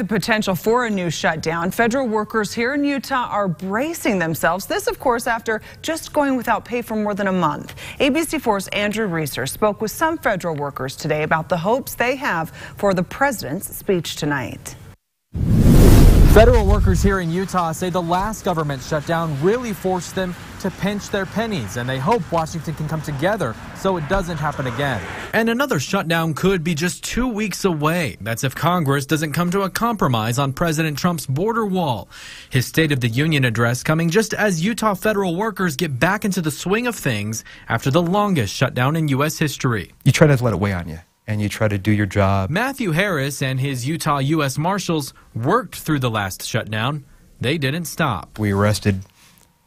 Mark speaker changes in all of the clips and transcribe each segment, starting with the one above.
Speaker 1: The potential for a new shutdown. Federal workers here in Utah are bracing themselves. This, of course, after just going without pay for more than a month. ABC4's Andrew Reeser spoke with some federal workers today about the hopes they have for the president's speech tonight.
Speaker 2: Federal workers here in Utah say the last government shutdown really forced them to pinch their pennies, and they hope Washington can come together so it doesn't happen again.
Speaker 3: And another shutdown could be just two weeks away. That's if Congress doesn't come to a compromise on President Trump's border wall. His State of the Union address coming just as Utah federal workers get back into the swing of things after the longest shutdown in U.S. history.
Speaker 4: You try not to let it weigh on you and you try to do your job.
Speaker 3: Matthew Harris and his Utah U.S. Marshals worked through the last shutdown. They didn't stop.
Speaker 4: We arrested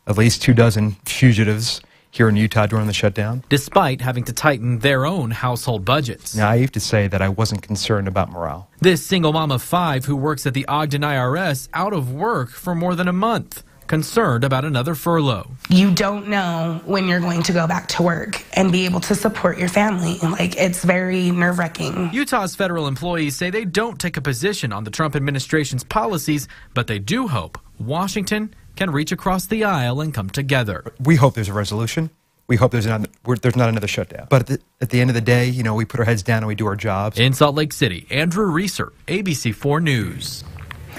Speaker 4: at least two dozen fugitives here in Utah during the shutdown.
Speaker 3: Despite having to tighten their own household budgets.
Speaker 4: Naive to say that I wasn't concerned about morale.
Speaker 3: This single mom of five who works at the Ogden IRS out of work for more than a month concerned about another furlough.
Speaker 5: You don't know when you're going to go back to work and be able to support your family. Like, it's very nerve wracking.
Speaker 3: Utah's federal employees say they don't take a position on the Trump administration's policies, but they do hope Washington can reach across the aisle and come together.
Speaker 4: We hope there's a resolution. We hope there's not, there's not another shutdown. But at the, at the end of the day, you know, we put our heads down and we do our jobs.
Speaker 3: In Salt Lake City, Andrew Reeser, ABC4 News.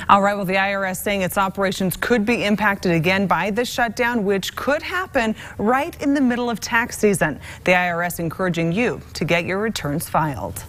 Speaker 1: All right, well, the IRS saying its operations could be impacted again by this shutdown, which could happen right in the middle of tax season. The IRS encouraging you to get your returns filed.